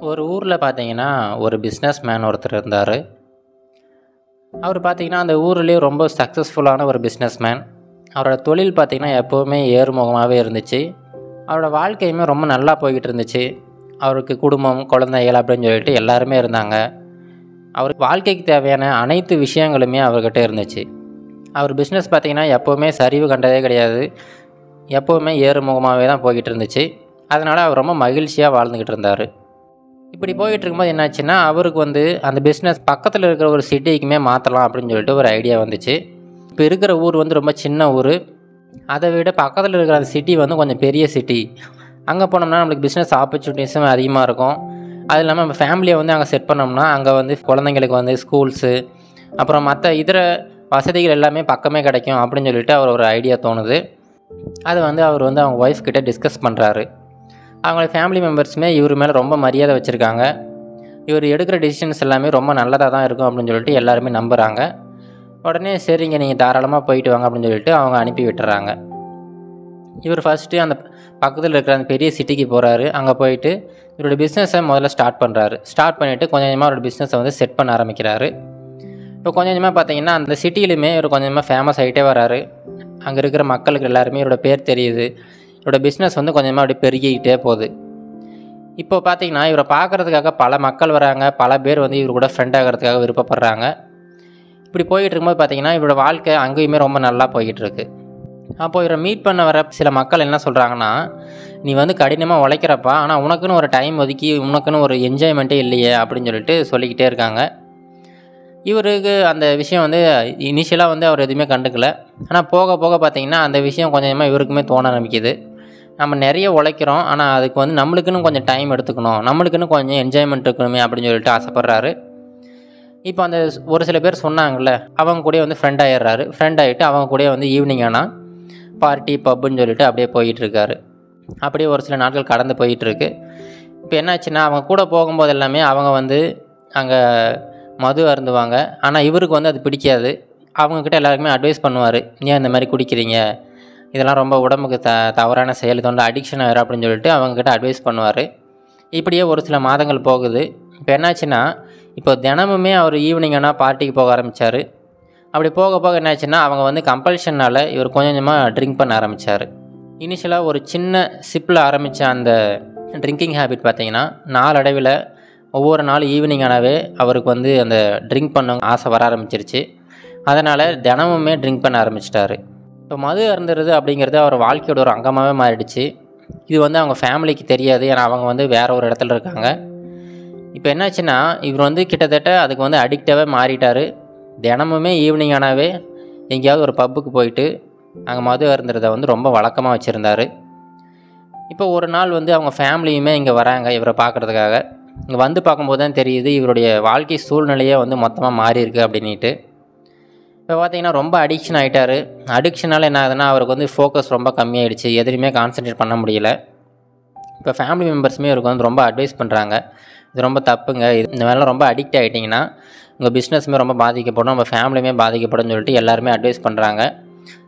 ஒரு ஊரில் பார்த்தீங்கன்னா ஒரு பிஸ்னஸ் மேன் ஒருத்தர் இருந்தார். அவர் பார்த்திங்கன்னா அந்த ஊர்லேயே ரொம்ப சக்ஸஸ்ஃபுல்லான ஒரு பிஸ்னஸ் மேன் அவரோட தொழில் பார்த்திங்கன்னா எப்போவுமே ஏறுமுகமாகவே இருந்துச்சு. அவரோட வாழ்க்கையுமே ரொம்ப நல்லா போய்கிட்டு இருந்துச்சு. அவருக்கு குடும்பம் குழந்தைகள் அப்படின்னு சொல்லிட்டு எல்லாருமே இருந்தாங்க. அவர் வாழ்க்கைக்கு தேவையான அனைத்து விஷயங்களுமே அவர்கிட்ட இருந்துச்சு. அவர் பிஸ்னஸ் பார்த்திங்கன்னா எப்போவுமே சரிவு கண்டதே கிடையாது. எப்போவுமே ஏறுமுகமாகவே தான் போய்கிட்டு இருந்துச்சு. அதனால் அவர் ரொம்ப மகிழ்ச்சியாக வாழ்ந்துக்கிட்டு இருந்தார். இப்படி போயிட்டு இருக்கும்போது என்னாச்சுன்னா அவருக்கு வந்து அந்த பிஸ்னஸ் பக்கத்தில் இருக்கிற ஒரு சிட்டிக்குமே மாற்றலாம் அப்படின்னு சொல்லிட்டு ஒரு ஐடியா வந்துச்சு. இப்போ இருக்கிற ஊர் வந்து ரொம்ப சின்ன ஊர். அதை விட பக்கத்தில் இருக்கிற அந்த சிட்டி வந்து கொஞ்சம் பெரிய சிட்டி அங்கே போனோம்னா நம்மளுக்கு பிஸ்னஸ் ஆப்பர்ச்சுனிட்டிஸும் அதிகமாக இருக்கும். அது இல்லாமல் நம்ம ஃபேமிலியை வந்து அங்கே செட் பண்ணோம்னா அங்கே வந்து குழந்தைங்களுக்கு வந்து ஸ்கூல்ஸு அப்புறம் மற்ற இதர வசதிகள் எல்லாமே பக்கமே கிடைக்கும் அப்படின்னு சொல்லிட்டு அவர் ஒரு ஐடியா தோணுது. அது வந்து அவர் வந்து அவங்க ஒய்ஃப் கிட்டே டிஸ்கஸ் பண்ணுறாரு அவங்களோட ஃபேமிலி மெம்பர்ஸுமே இவர் மேலே ரொம்ப மரியாதை வச்சுருக்காங்க. இவர் எடுக்கிற டிசிஷன்ஸ் எல்லாமே ரொம்ப நல்லதாக தான் இருக்கும் அப்படின்னு சொல்லிட்டு எல்லாருமே நம்புகிறாங்க உடனே சரிங்க நீங்கள் தாராளமாக போயிட்டு வாங்க அப்படின்னு சொல்லிட்டு அவங்க அனுப்பி விட்டுறாங்க. இவர் ஃபஸ்ட்டு அந்த பக்கத்தில் இருக்கிற அந்த பெரிய சிட்டிக்கு போகிறாரு அங்கே போயிட்டு இவரோட பிஸ்னஸை முதல்ல ஸ்டார்ட் பண்ணுறாரு ஸ்டார்ட் பண்ணிவிட்டு கொஞ்சம் கொஞ்சமாக அவரோட பிஸ்னஸை வந்து செட் பண்ண ஆரம்பிக்கிறாரு. இப்போ கொஞ்சம் கொஞ்சமாக பார்த்தீங்கன்னா அந்த சிட்டியிலுமே இவர் கொஞ்சமாக ஃபேமஸ் ஆகிட்டே வராரு. அங்கே இருக்கிற மக்களுக்கு எல்லாருமே இவரோட பேர் தெரியுது. இவரோட பிஸ்னஸ் வந்து கொஞ்சமாக அப்படியே பெருகிக்கிட்டே போகுது. இப்போ பார்த்தீங்கன்னா இவரை பார்க்குறதுக்காக பல மக்கள் வராங்க. பல பேர் வந்து இவர் கூட ஃப்ரெண்ட் ஆகிறதுக்காக விருப்பப்படுறாங்க. இப்படி போயிட்டு இருக்கும்போது பார்த்தீங்கன்னா இவரோட வாழ்க்கை அங்கேயுமே ரொம்ப நல்லா போய்கிட்டுருக்கு அப்போது அப்போ இவரை மீட் பண்ண வர சில மக்கள் என்ன சொல்கிறாங்கன்னா நீ வந்து கடினமாக உழைக்கிறப்பா ஆனால் உனக்குன்னு ஒரு டைம் ஒதுக்கி உனக்குன்னு ஒரு என்ஜாய்மெண்ட்டே இல்லையே அப்படின்னு சொல்லிட்டு சொல்லிக்கிட்டே இருக்காங்க. இவருக்கு அந்த விஷயம் வந்து இனிஷியலாக வந்து அவர் எதுவுமே கண்டுக்கல. ஆனால் போக போக பார்த்தீங்கன்னா அந்த விஷயம் கொஞ்சமாக இவருக்குமே தோண ஆரம்பிக்குது. நம்ம நிறைய உழைக்கிறோம். ஆனால் அதுக்கு வந்து நம்மளுக்குன்னு கொஞ்சம் டைம் எடுத்துக்கணும். நம்மளுக்குன்னு கொஞ்சம் என்ஜாய்மெண்ட் இருக்கணுமே அப்படின்னு சொல்லிட்டு ஆசைப்பட்றாரு. இப்போ அந்த ஒரு சில பேர் சொன்னாங்கல்ல அவங்க கூட வந்து ஃப்ரெண்ட் ஆயிடுறாரு. ஃப்ரெண்ட் ஆகிட்டு அவங்க கூட வந்து ஈவினிங் ஆனால் பார்ட்டி பப்புன்னு சொல்லிட்டு அப்படியே போயிட்டுருக்காரு அப்படியே ஒரு சில நாட்கள் கடந்து போயிட்டுருக்கு இப்போ என்னாச்சுன்னா அவங்க கூட போகும்போது எல்லாமே அவங்க வந்து அங்கே மது அருந்துவாங்க. ஆனால் இவருக்கு வந்து அது பிடிக்காது. அவங்கக்கிட்ட எல்லாருக்குமே அட்வைஸ் பண்ணுவார் ஏன் இந்த மாதிரி குடிக்கிறீங்க? இதெல்லாம் ரொம்ப உடம்புக்கு த தவறான செயல் இது அடிக்ஷன் ஆயிரும் அப்படின்னு சொல்லிட்டு அவங்கக்கிட்ட அட்வைஸ் பண்ணுவார். இப்படியே ஒரு சில மாதங்கள் போகுது. இப்போ என்னாச்சுன்னா இப்போ தினமுமே அவர் ஈவினிங் ஆனால் பார்ட்டிக்கு போக ஆரம்பித்தார் அப்படி போக போக என்னாச்சுன்னா அவங்க வந்து கம்பல்ஷனால் இவர் கொஞ்சம் கொஞ்சமாக ட்ரிங்க் பண்ண ஆரம்பித்தார் இனிஷியலாக ஒரு சின்ன சிப்பில் ஆரம்பித்த அந்த ட்ரிங்கிங் ஹேபிட் பார்த்திங்கன்னா நாளடைவில் ஒவ்வொரு நாள் ஈவினிங் ஆனாவே அவருக்கு வந்து அந்த ட்ரிங்க் பண்ண ஆசை வர ஆரம்பிச்சிருச்சு. அதனால் தினமுமே ட்ரிங்க் பண்ண ஆரம்பிச்சிட்டாரு. இப்போ மது அருந்துறது அப்படிங்கிறது அவர் வாழ்க்கையோட ஒரு அங்கமாகவே மாறிடுச்சு. இது வந்து அவங்க ஃபேமிலிக்கு தெரியாது. ஏன்னா அவங்க வந்து வேற ஒரு இடத்துல இருக்காங்க. இப்போ என்னாச்சுன்னா இவர் வந்து கிட்டத்தட்ட அதுக்கு வந்து அடிக்டாகவே மாறிட்டார். தினமுமே ஈவினிங் ஆனாவே எங்கேயாவது ஒரு பப்புக்கு போயிட்டு அங்கே மது அருந்துறதை வந்து ரொம்ப வழக்கமாக வச்சுருந்தார். இப்போ ஒரு நாள் வந்து அவங்க ஃபேமிலியுமே இங்கே வராங்க இவரை பார்க்குறதுக்காக இங்கே வந்து பார்க்கும்போது தான் தெரியுது இவருடைய வாழ்க்கை சூழ்நிலையே வந்து மொத்தமாக மாறி இருக்கு அப்படின்ட்டு இப்போ பார்த்தீங்கன்னா ரொம்ப அடிக்ஷன் ஆகிட்டார் அடிக்ஷனால் என்ன ஆகுதுன்னா அவருக்கு வந்து ஃபோக்கஸ் ரொம்ப கம்மியாயிடுச்சு. எதுலையுமே கான்சென்ட்ரேட் பண்ண முடியல. இப்போ ஃபேமிலி மெம்பர்ஸுமே இவருக்கு வந்து ரொம்ப அட்வைஸ் பண்ணுறாங்க இது ரொம்ப தப்புங்க. இது இந்த மாதிரிலாம் ரொம்ப அடிக்ட் ஆகிட்டிங்கன்னா உங்கள் பிஸ்னஸுமே ரொம்ப பாதிக்கப்படும். நம்ம ஃபேமிலியுமே பாதிக்கப்படும் சொல்லிட்டு எல்லாருமே அட்வைஸ் பண்ணுறாங்க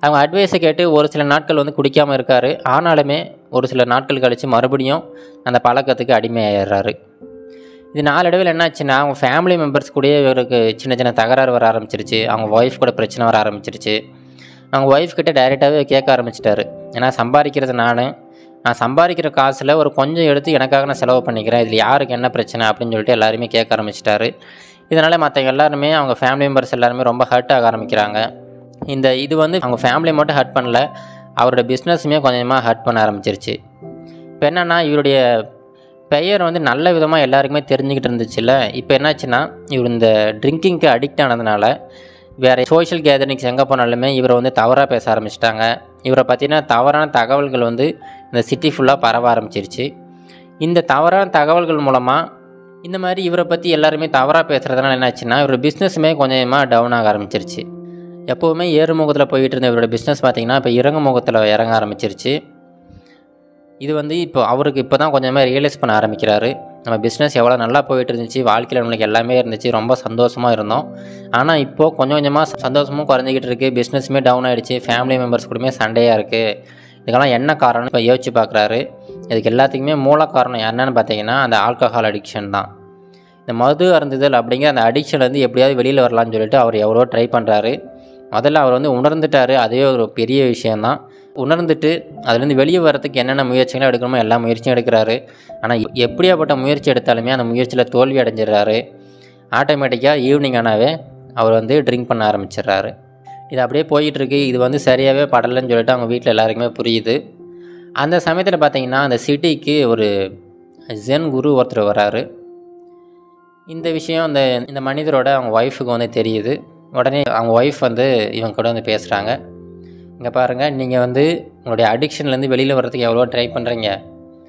அவங்க அட்வைஸை கேட்டு ஒரு சில நாட்கள் வந்து குடிக்காமல் இருக்கார். ஆனாலுமே ஒரு சில நாட்கள் கழித்து மறுபடியும் அந்த பழக்கத்துக்கு அடிமையாயிடுறாரு. இது நாளடைவில் என்னாச்சுன்னா அவங்க ஃபேமிலி மெம்பர்ஸ் கூடயே இவருக்கு சின்ன சின்ன தகராறு வர ஆரம்பிச்சிருச்சு. அவங்க ஒய்ஃப் கூட பிரச்சனை வர ஆரம்பிச்சிருச்சு. அவங்க ஒய்ஃப் கிட்ட டைரெக்டாகவே கேட்க ஆரம்பிச்சிட்டாரு. ஏன்னா சம்பாதிக்கிறது நான். நான் சம்பாதிக்கிற காசில் ஒரு கொஞ்சம் எடுத்து எனக்காக நான் செலவு பண்ணிக்கிறேன். இதில் யாருக்கு என்ன பிரச்சனை அப்படின்னு சொல்லிட்டு எல்லாருமே கேட்க ஆரம்பிச்சிட்டாரு. இதனால் மற்ற எல்லாருமே அவங்க ஃபேமிலி மெம்பர்ஸ் எல்லாருமே ரொம்ப ஹர்ட் ஆக ஆரம்பிக்கிறாங்க. இந்த இது வந்து அவங்க ஃபேமிலி மட்டும் ஹர்ட் பண்ணல அவரோட பிஸ்னஸுமே கொஞ்சமாக ஹர்ட் பண்ண ஆரம்பிச்சிருச்சு. இப்போ என்னென்னா இவருடைய பெயர் வந்து நல்ல விதமாக எல்லாருக்குமே தெரிஞ்சுக்கிட்டு இருந்துச்சுல்ல. இப்போ என்னாச்சுன்னா இவர் இந்த ட்ரிங்கிங்க்கு அடிக்ட் ஆனதுனால வேறு சோஷியல் கேதரிங்ஸ் எங்கே போனாலுமே இவரை வந்து தவறாக பேச ஆரம்பிச்சிட்டாங்க. இவரை பார்த்தீங்கன்னா தவறான தகவல்கள் வந்து இந்த சிட்டி ஃபுல்லாக பரவ ஆரம்பிச்சிருச்சு. இந்த தவறான தகவல்கள் மூலமாக இந்த மாதிரி இவரை பற்றி எல்லாருமே தவறாக பேசுகிறதுனால என்னாச்சுன்னா இவரோட பிஸ்னஸுமே கொஞ்சமாக டவுன் ஆக ஆரம்பிச்சிருச்சு. எப்போவுமே ஏறுமுகத்தில் போயிட்டு இருந்த இவரோட பிஸ்னஸ் பார்த்திங்கன்னா இப்போ இறங்கு முகத்தில் இறங்க ஆரம்பிச்சிருச்சு. இது வந்து இப்போ அவருக்கு இப்போ தான் கொஞ்சமாக ரியலைஸ் பண்ண ஆரம்பிக்கிறாரு. நம்ம பிஸ்னஸ் எவ்வளோ நல்லா போயிட்டு இருந்துச்சு வாழ்க்கையில் நம்மளுக்கு எல்லாமே இருந்துச்சு ரொம்ப சந்தோஷமாக இருந்தோம். ஆனால் இப்போது கொஞ்சம் கொஞ்சமாக சந்தோஷமும் குறைஞ்சிக்கிட்டு இருக்குது பிஸ்னஸுமே டவுன் ஆகிடுச்சு ஃபேமிலி மெம்பர்ஸ் கூடமே சண்டையாக இருக்குது இதுக்கெல்லாம் என்ன காரணம் இப்போ யோசிச்சு பார்க்குறாரு இதுக்கு எல்லாத்துக்குமே மூல காரணம் என்னன்னு பார்த்தீங்கன்னா அந்த ஆல்கஹால் அடிக்ஷன் தான். இந்த மது அருந்துதல் அப்படிங்கிற அந்த அடிக்ஷன்லேருந்து எப்படியாவது வெளியில் வரலாம்னு சொல்லிட்டு அவர் எவ்வளோ ட்ரை பண்ணுறாரு முதல்ல அவர் வந்து உணர்ந்துட்டார் அதுவே ஒரு பெரிய விஷயந்தான் உணர்ந்துட்டு அதுலேருந்து வெளியே வரதுக்கு என்னென்ன முயற்சிகளும் எடுக்கணுமோ எல்லா முயற்சியும் எடுக்கிறாரு. ஆனால் எப்படியாப்பட்ட முயற்சி எடுத்தாலுமே அந்த முயற்சியில் தோல்வி அடைஞ்சிடுறாரு. ஆட்டோமேட்டிக்காக ஈவினிங் ஆனாவே அவர் வந்து ட்ரிங்க் பண்ண ஆரம்பிச்சிடுறாரு. இது அப்படியே போயிட்டுருக்கு. இது வந்து சரியாகவே படலைன்னு சொல்லிட்டு அவங்க வீட்டில் எல்லாருக்குமே புரியுது. அந்த சமயத்தில் பார்த்தீங்கன்னா அந்த சிட்டிக்கு ஒரு ஜென் குரு ஒருத்தர் வராரு இந்த விஷயம் அந்த இந்த மனிதரோட அவங்க ஒய்ஃபுக்கு வந்து தெரியுது. உடனே அவங்க ஒய்ஃப் வந்து இவங்க கூட வந்து பேசுகிறாங்க இங்கே பாருங்கள் நீங்கள் வந்து உங்களுடைய அடிக்ஷன்லேருந்து வெளியில் வர்றதுக்கு எவ்வளோ ட்ரை பண்ணுறீங்க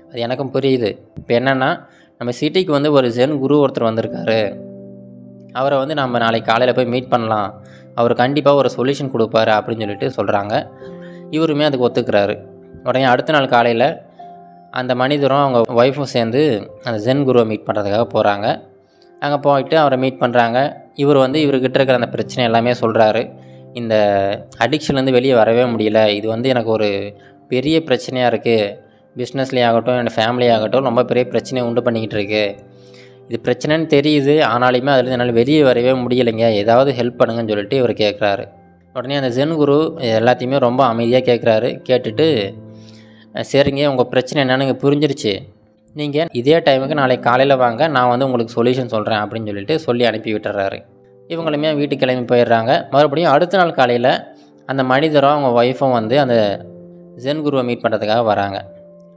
அது எனக்கும் புரியுது. இப்போ என்னென்னா நம்ம சிட்டிக்கு வந்து ஒரு ஜென் குரு ஒருத்தர் வந்திருக்காரு. அவரை வந்து நம்ம நாளைக்கு காலையில் போய் மீட் பண்ணலாம். அவர் கண்டிப்பாக ஒரு சொல்யூஷன் கொடுப்பாரு அப்படின்னு சொல்லிட்டு சொல்கிறாங்க இவருமே அதுக்கு ஒத்துக்கிறாரு. உடனே அடுத்த நாள் காலையில் அந்த மனிதரும் அவங்க ஒய்ஃபும் சேர்ந்து அந்த ஜென் குருவை மீட் பண்ணுறதுக்காக போகிறாங்க அங்கே போயிட்டு அவரை மீட் பண்ணுறாங்க இவர் வந்து இவர்கிட்ட இருக்கிற அந்த பிரச்சனை எல்லாமே சொல்கிறாரு இந்த அடிக்ஷன்லேருந்து வெளியே வரவே முடியல. இது வந்து எனக்கு ஒரு பெரிய பிரச்சனையாக இருக்குது பிஸ்னஸ்லேயே ஆகட்டும் என் ஃபேமிலி ஆகட்டும் ரொம்ப பெரிய பிரச்சனையை உண்டு பண்ணிக்கிட்டு இருக்கு. இது பிரச்சனைன்னு தெரியுது. ஆனாலுமே அதுலேருந்து என்னால் வெளியே வரவே முடியலைங்க. ஏதாவது ஹெல்ப் பண்ணுங்கன்னு சொல்லிட்டு இவர் கேட்குறாரு உடனே அந்த ஜென் குரு எல்லாத்தையுமே ரொம்ப அமைதியாக கேட்குறாரு கேட்டுட்டு சரிங்க உங்கள் பிரச்சனை என்னன்னு எனக்கு புரிஞ்சிருச்சு. நீங்கள் இதே டைமுக்கு நாளைக்கு காலையில் வாங்க. நான் வந்து உங்களுக்கு சொல்யூஷன் சொல்கிறேன் அப்படின்னு சொல்லிட்டு சொல்லி அனுப்பி விட்டுறாரு. இவங்களுமே வீட்டுக்கு கிளம்பி போயிடுறாங்க. மறுபடியும் அடுத்த நாள் காலையில் அந்த மனிதரும் அவங்க ஒய்ஃபும் வந்து அந்த ஜென் குருவை மீட் பண்ணுறதுக்காக வராங்க.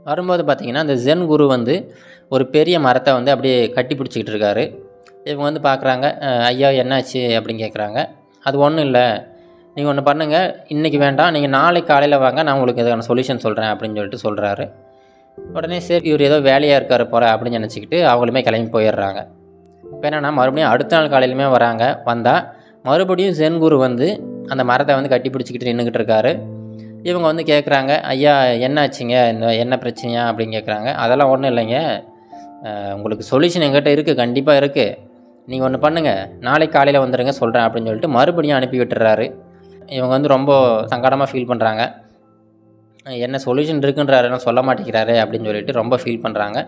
வரும்போது பார்த்திங்கன்னா அந்த ஜென் குரு வந்து ஒரு பெரிய மரத்தை வந்து அப்படியே கட்டி பிடிச்சிக்கிட்டு இருக்காரு. இவங்க வந்து பார்க்குறாங்க ஐயா என்னாச்சு? அப்படின்னு கேட்குறாங்க அது ஒன்றும் இல்லை. நீங்கள் ஒன்று பண்ணுங்கள் இன்றைக்கி வேண்டாம். நீங்கள் நாளைக்கு காலையில் வாங்க. நான் உங்களுக்கு இதுக்கான சொல்யூஷன் சொல்கிறேன் அப்படின்னு சொல்லிட்டு சொல்கிறாரு உடனே சரி இவர் ஏதோ வேலையாக இருக்கார் போகிற அப்படின்னு நினச்சிக்கிட்டு அவங்களுமே கிளம்பி போயிடுறாங்க. இப்போ என்னென்னா மறுபடியும் அடுத்த நாள் காலையிலுமே வராங்க. வந்தால் மறுபடியும் ஜென் குரு வந்து அந்த மரத்தை வந்து கட்டி பிடிச்சிக்கிட்டு நின்றுக்கிட்டு இருக்காரு. இவங்க வந்து கேட்குறாங்க ஐயா என்னாச்சுங்க? இந்த என்ன பிரச்சனையா? அப்படின்னு கேட்குறாங்க அதெல்லாம் ஒன்றும் இல்லைங்க. உங்களுக்கு சொல்யூஷன் எங்கிட்ட இருக்குது கண்டிப்பாக இருக்குது நீங்கள் ஒன்று பண்ணுங்கள் நாளைக்கு காலையில் வந்துடுங்க சொல்கிறேன் அப்படின்னு சொல்லிட்டு மறுபடியும் அனுப்பி விட்டுறாரு. இவங்க வந்து ரொம்ப சங்கடமாக ஃபீல் பண்ணுறாங்க என்ன சொல்யூஷன் இருக்குன்றாரு நான் சொல்ல மாட்டேங்கிறாரு அப்படின்னு சொல்லிட்டு ரொம்ப ஃபீல் பண்ணுறாங்க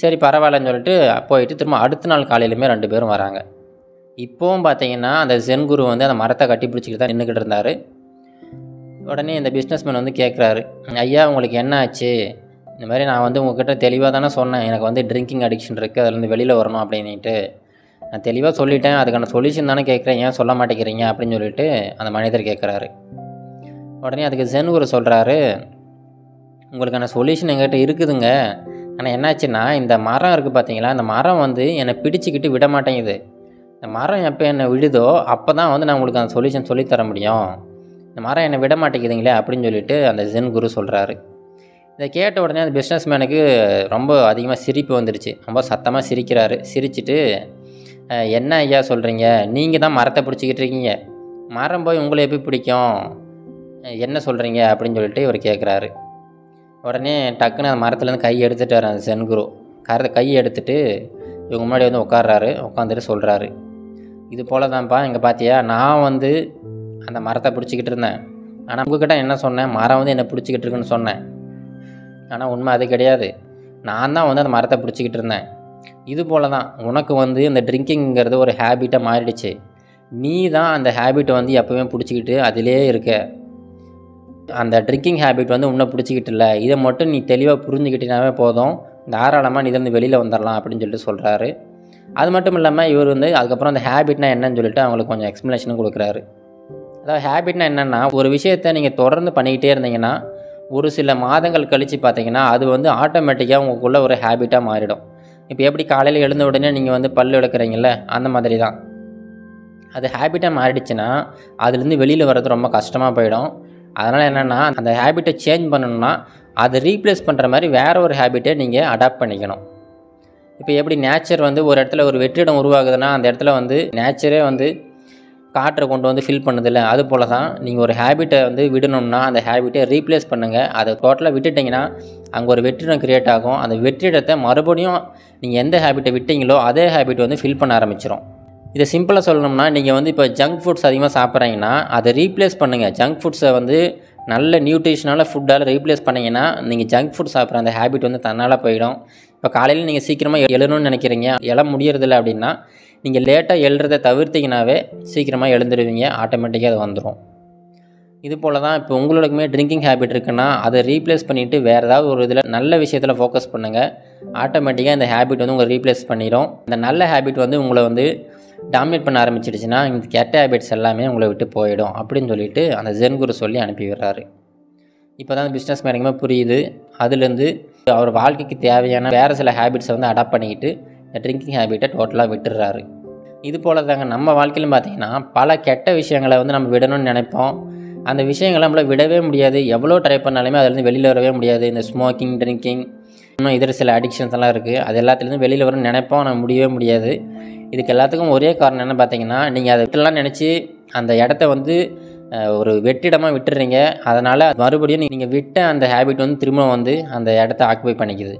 சரி பரவாயில்லன்னு சொல்லிட்டு போயிட்டு திரும்ப அடுத்த நாள் காலையிலுமே ரெண்டு பேரும் வராங்க. இப்போவும் பார்த்தீங்கன்னா அந்த ஜென் குரு வந்து அந்த மரத்தை கட்டி பிடிச்சிக்கிட்டு தான் நின்றுக்கிட்டு இருந்தார். உடனே இந்த பிஸ்னஸ்மேன் வந்து கேட்குறாரு ஐயா உங்களுக்கு என்ன ஆச்சு? இந்த மாதிரி நான் வந்து உங்ககிட்ட தெளிவாக தானே சொன்னேன். எனக்கு வந்து ட்ரிங்கிங் அடிக்ஷன் இருக்குது அதுலேருந்து வெளியில் வரணும் அப்படின்ட்டு நான் தெளிவாக சொல்லிட்டேன். அதுக்கான சொல்யூஷன் தானே கேட்குறேன் ஏன் சொல்ல மாட்டேங்கிறீங்க? அப்படின்னு சொல்லிட்டு அந்த மனிதர் கேட்குறாரு உடனே அதுக்கு ஜென் குரு சொல்கிறாரு உங்களுக்கான சொல்யூஷன் எங்கிட்ட இருக்குதுங்க. ஆனால் என்னாச்சுன்னா இந்த மரம் இருக்குது பார்த்தீங்களா இந்த மரம் வந்து என்னை பிடிச்சிக்கிட்டு விட மாட்டேங்குது. இந்த மரம் எப்போ என்னை விடுதோ அப்போ தான் வந்து நான் உங்களுக்கு அந்த சொல்யூஷன் சொல்லித்தர முடியும். இந்த மரம் என்னை விட மாட்டேங்குதுங்களே அப்படின்னு சொல்லிட்டு அந்த ஜென் குரு சொல்கிறாரு இதை கேட்ட உடனே அந்த பிஸ்னஸ் மேனுக்கு ரொம்ப அதிகமாக சிரிப்பு வந்துடுச்சு ரொம்ப சத்தமாக சிரிக்கிறாரு. சிரிச்சுட்டு என்ன ஐயா சொல்கிறீங்க நீங்கள் தான் மரத்தை பிடிச்சிக்கிட்டு இருக்கீங்க. மரம் போய் உங்களை எப்படி பிடிக்கும்? என்ன சொல்கிறீங்க அப்படின்னு சொல்லிட்டு இவர் கேட்குறாரு உடனே டக்குன்னு அந்த மரத்துலேருந்து கை எடுத்துட்டார் அந்த சென்குரு. கரை கை எடுத்துட்டு இவங்க முன்னாடி வந்து உட்கார்றாரு உட்காந்துட்டு சொல்கிறாரு இது போல தான்ப்பா இங்கே பார்த்தியா நான் வந்து அந்த மரத்தை பிடிச்சிக்கிட்டு இருந்தேன். ஆனால் உங்ககிட்ட என்ன சொன்னேன்? மரம் வந்து என்னை பிடிச்சிக்கிட்டு இருக்குன்னு சொன்னேன். ஆனால் உண்மை அது கிடையாது. நான் தான் வந்து அந்த மரத்தை பிடிச்சிக்கிட்டு இருந்தேன். இது போல தான் உனக்கு வந்து இந்த ட்ரிங்கிங்கிறது ஒரு ஹேபிட்டாக மாறிடுச்சு. நீ தான் அந்த ஹேபிட்டை வந்து எப்போவுமே பிடிச்சிக்கிட்டு அதிலே இருக்க. அந்த ட்ரிங்கிங் ஹேபிட் வந்து உன்னை பிடிச்சிக்கிட்டு இல்லை. இதை மட்டும் நீ தெளிவாக புரிஞ்சுக்கிட்டினாவே போதும். தாராளமாக நீ வந்து வெளியில் வந்துடலாம் அப்படின்னு சொல்லிட்டு சொல்கிறாரு அது மட்டும் இல்லாமல் இவர் வந்து அதுக்கப்புறம் அந்த ஹேபிட்னா என்னன்னு சொல்லிட்டு அவங்களுக்கு கொஞ்சம் எக்ஸ்ப்ளனேஷனும் கொடுக்குறாரு. அதாவது ஹேபிட்னா என்னென்னா ஒரு விஷயத்தை நீங்கள் தொடர்ந்து பண்ணிக்கிட்டே இருந்தீங்கன்னா ஒரு சில மாதங்கள் கழித்து பார்த்தீங்கன்னா அது வந்து ஆட்டோமேட்டிக்காக உங்களுக்குள்ள ஒரு ஹேபிட்டாக மாறிடும். இப்போ எப்படி காலையில் எழுந்த உடனே நீங்கள் வந்து பல் எடுக்கிறீங்கள அந்த மாதிரி தான் அது ஹேபிட்டாக மாறிடுச்சுன்னா அதுலேருந்து வெளியில் வர்றது ரொம்ப கஷ்டமாக போயிடும். அதனால் என்னென்னா அந்த ஹேபிட்டை சேஞ்ச் பண்ணணும்னா அதை ரீப்ளேஸ் பண்ணுற மாதிரி வேறு ஒரு ஹேபிட்டை நீங்கள் அடாப்ட் பண்ணிக்கணும். இப்போ எப்படி நேச்சர் வந்து ஒரு இடத்துல ஒரு வெற்றிடம் உருவாகுதுன்னா அந்த இடத்துல வந்து நேச்சரே வந்து காற்றை கொண்டு வந்து ஃபில் பண்ணுதில்ல அது போல தான் நீங்கள் ஒரு ஹேபிட்டை வந்து விடணும்னா அந்த ஹேபிட்டை ரீப்ளேஸ் பண்ணுங்கள் அதை டோட்டலாக விட்டுட்டிங்கன்னா அங்கே ஒரு வெற்றிடம் க்ரியேட் ஆகும். அந்த வெற்றிடத்தை மறுபடியும் நீங்கள் எந்த ஹேபிட்டை விட்டீங்களோ அதே ஹேபிட் வந்து ஃபில் பண்ண ஆரம்பிச்சிடும் இதை சிம்பிளாக சொல்லணும்னா நீங்கள் வந்து இப்போ ஜங்க் ஃபுட்ஸ் அதிகமாக சாப்பிட்றீங்கன்னா அதை ரீப்ளேஸ் பண்ணுங்கள் ஜங்க் ஃபுட்ஸை வந்து நல்ல நியூட்ரிஷனால ஃபுட்டால் ரீப்ளேஸ் பண்ணிங்கன்னா நீங்கள் ஜங்க் ஃபுட் சாப்பிட்ற அந்த ஹேபிட் வந்து தன்னால் போயிடும். இப்போ காலையில் நீங்கள் சீக்கிரமாக எழுணும்னு நினைக்கிறீங்க எழ முடியறதில்ல அப்படின்னா நீங்கள் லேட்டாக எழுறதை தவிர்த்திங்கனாவே சீக்கிரமாக எழுந்துருவீங்க ஆட்டோமேட்டிக்காக அது வந்துடும் இது போல் தான் இப்போ உங்களுக்குமே ட்ரிங்கிங் ஹேபிட் இருக்குன்னா அதை ரீப்ளேஸ் பண்ணிவிட்டு வேறு ஏதாவது ஒரு இதில் நல்ல விஷயத்தில் ஃபோக்கஸ் பண்ணுங்கள் ஆட்டோமேட்டிக்காக இந்த ஹேபிட் வந்து உங்களை ரீப்ளேஸ் பண்ணிடும் இந்த நல்ல ஹேபிட் வந்து உங்களை வந்து டாமினேட் பண்ண ஆரம்பிச்சிடுச்சுன்னா இந்த கெட்ட ஹேபிட்ஸ் எல்லாமே உங்களை விட்டு போயிடும் அப்படின்னு சொல்லிட்டு அந்த ஜென் குரு சொல்லி அனுப்பி விடுறாரு. இப்போ தான் பிஸ்னஸ் மேனுக்குமே புரியுது. அதுலேருந்து அவர் வாழ்க்கைக்கு தேவையான வேறு சில ஹேபிட்ஸை வந்து அடாப்ட் பண்ணிக்கிட்டு இந்த ட்ரிங்கிங் ஹேபிட்டை டோட்டலாக விட்டுடுறாரு. இது போல் தாங்க நம்ம வாழ்க்கையிலும் பார்த்தீங்கன்னா பல கெட்ட விஷயங்களை வந்து நம்ம விடணும்னு நினைப்போம். அந்த விஷயங்களை நம்மள விடவே முடியாது. எவ்வளோ ட்ரை பண்ணாலுமே அதுலேருந்து வெளியில் வரவே முடியாது. இந்த ஸ்மோக்கிங் ட்ரிங்கிங் இன்னும் இதர சில அடிக்ஷன்ஸ் எல்லாம் இருக்குது அது எல்லாத்துலேருந்து வெளியில் வரணும்னு நினைப்போம். ஆனால் முடியவே முடியாது. இதுக்கு எல்லாத்துக்கும் ஒரே காரணம் என்ன பார்த்தீங்கன்னா நீங்கள் அதை விட்டுலாம் நினச்சி அந்த இடத்த வந்து ஒரு வெற்றிடமாக விட்டுறீங்க. அதனால் மறுபடியும் நீங்கள் விட்ட அந்த ஹேபிட் வந்து திரும்ப வந்து அந்த இடத்த ஆக்குபை பண்ணிக்குது.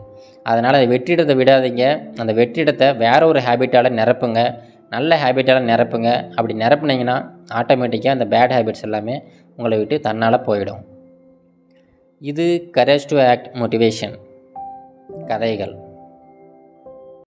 அதனால் அந்த வெற்றிடத்தை விடாதீங்க. அந்த வெற்றிடத்தை வேறு ஒரு ஹேபிட்டால் நிரப்புங்க. நல்ல ஹேபிட்டால் நிரப்புங்க. அப்படி நிரப்புனீங்கன்னா ஆட்டோமேட்டிக்காக அந்த பேட் ஹேபிட்ஸ் எல்லாமே உங்களை விட்டு தன்னால் போயிடும். இது கரேஜ் டு ஆக்ட் மோட்டிவேஷன் கதைகள்.